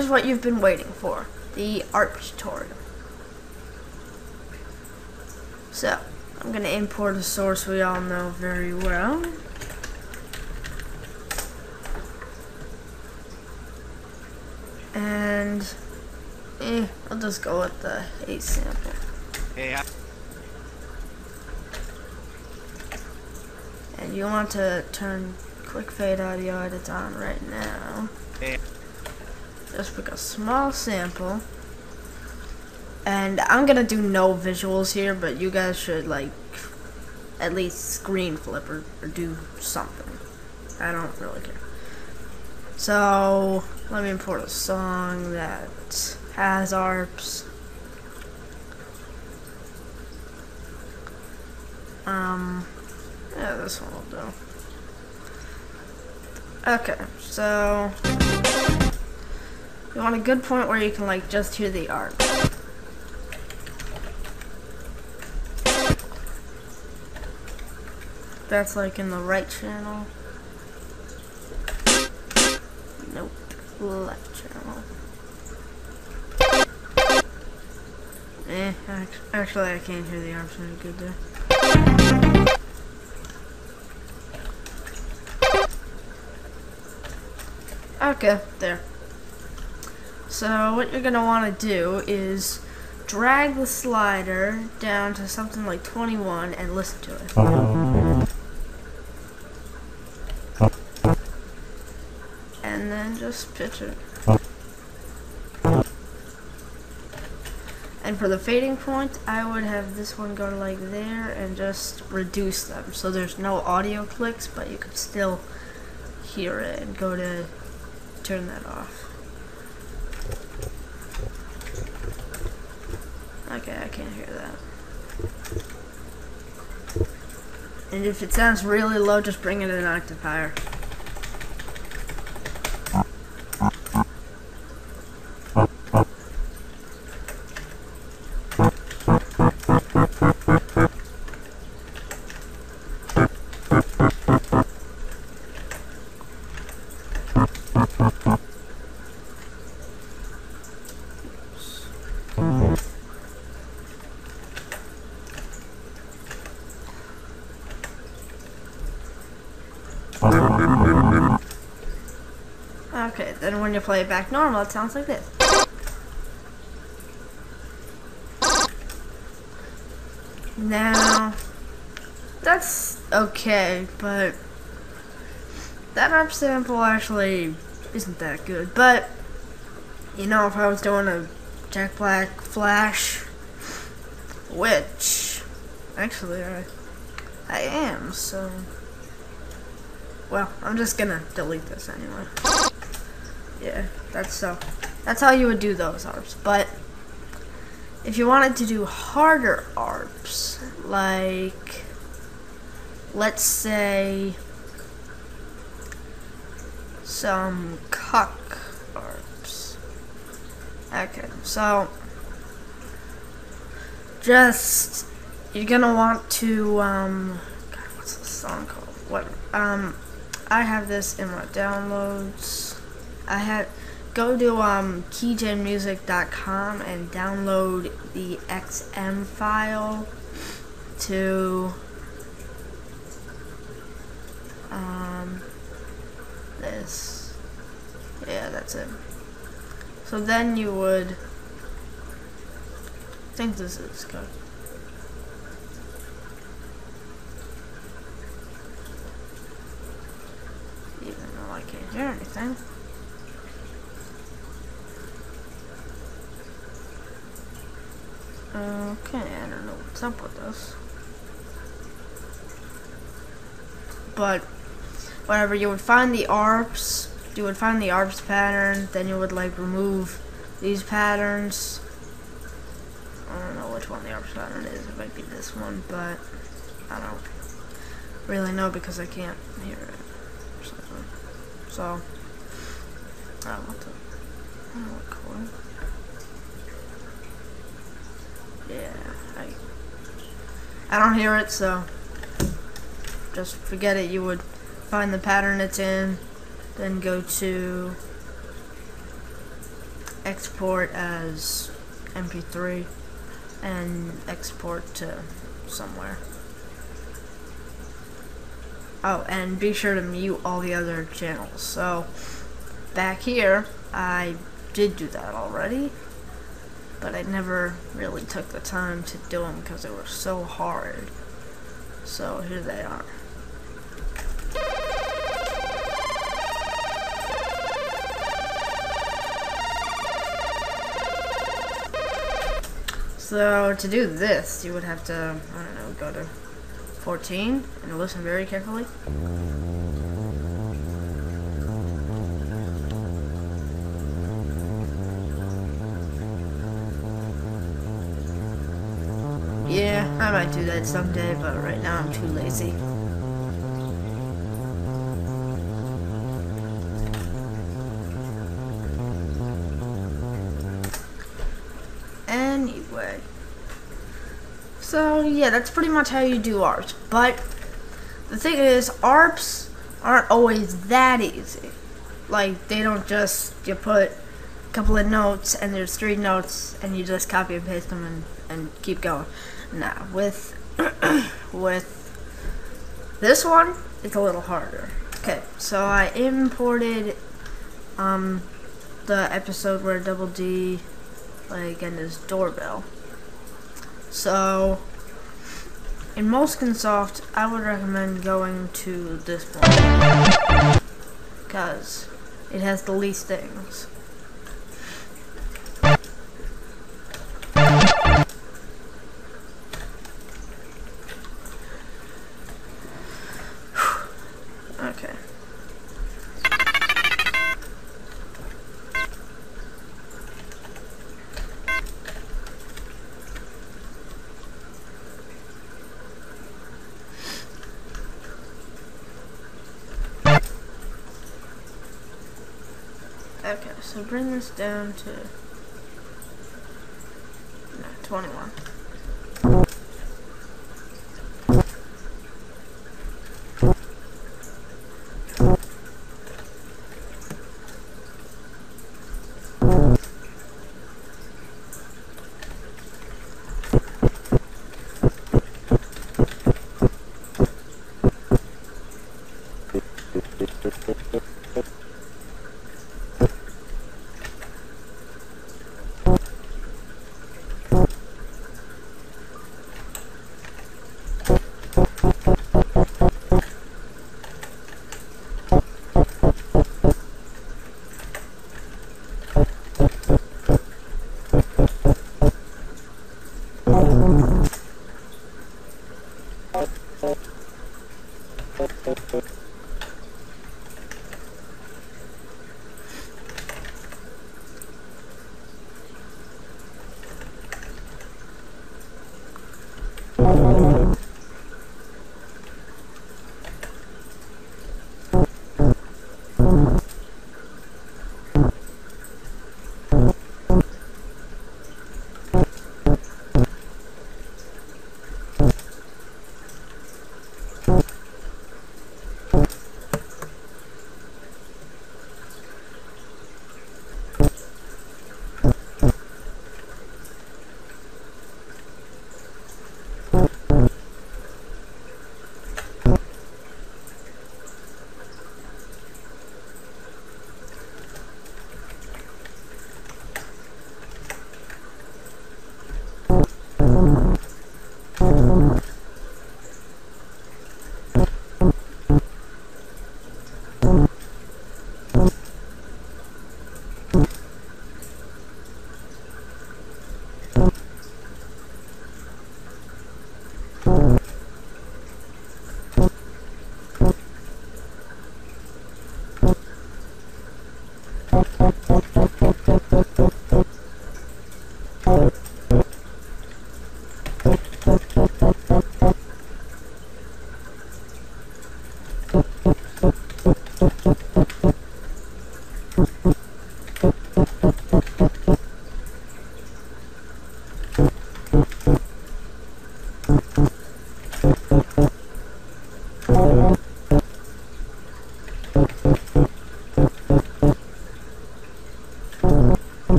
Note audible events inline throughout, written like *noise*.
Here's what you've been waiting for, the ARP tutorial. So, I'm going to import a source we all know very well. And, eh, I'll just go with the A sample. Hey, I- And you want to turn quick fade audio edits on right now. Hey. Just pick a small sample. And I'm gonna do no visuals here, but you guys should like at least screen flip or, or do something. I don't really care. So let me import a song that has ARPs. Um yeah, this one will do. Okay, so you want a good point where you can like just hear the arp. That's like in the right channel. Nope, left channel. Eh, actually I can't hear the arps very good there. Okay, there. So what you're gonna want to do is drag the slider down to something like 21 and listen to it. And then just pitch it. And for the fading point, I would have this one go like there and just reduce them. So there's no audio clicks, but you could still hear it and go to turn that off. Okay, I can't hear that. And if it sounds really low, just bring it an octave Okay, then when you play it back normal, it sounds like this. Now, that's okay, but that up sample actually isn't that good. But, you know, if I was doing a Jack Black Flash, which, actually, I, I am, so... Well, I'm just gonna delete this anyway. Yeah, that's so. That's how you would do those ARPs. But if you wanted to do harder ARPs, like let's say some cuck ARPs. Okay, so just you're gonna want to um God, what's the song called? What um I have this in my downloads. I had go to um keygenmusic.com and download the XM file to um this. Yeah, that's it. So then you would think this is good. Hear anything. Okay, I don't know what's up with this. But, whatever, you would find the ARPs, you would find the ARPs pattern, then you would like remove these patterns. I don't know which one the ARPs pattern is, it might be this one, but I don't really know because I can't hear it. So, I want to oh, record. Yeah, I I don't hear it, so just forget it. You would find the pattern it's in, then go to export as MP3 and export to somewhere. Oh, and be sure to mute all the other channels. So, back here, I did do that already, but I never really took the time to do them because they were so hard. So, here they are. So to do this, you would have to, I don't know, go to 14 and listen very carefully. Yeah, I might do that someday, but right now I'm too lazy. Anyway. So, yeah, that's pretty much how you do ARPs. But, the thing is, ARPs aren't always that easy. Like, they don't just, you put a couple of notes, and there's three notes, and you just copy and paste them and, and keep going. Now with, *coughs* with this one, it's a little harder. Okay, so I imported, um, the episode where Double D like in his doorbell. So in Moleskinsoft, I would recommend going to this one because it has the least things. Okay, so bring this down to no, 21.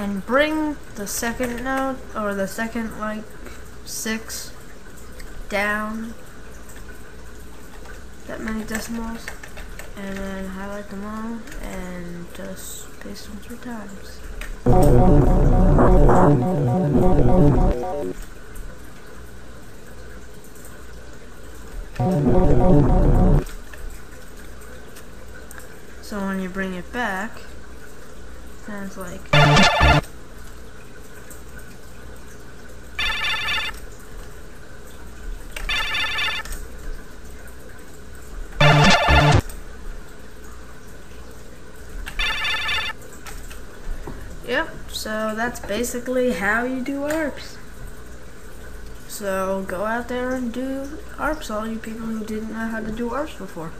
And bring the second note or the second like six down that many decimals and then highlight them all and just paste them three times. So when you bring it back, sounds like so that's basically how you do ARPs. So go out there and do ARPs, all you people who didn't know how to do ARPs before.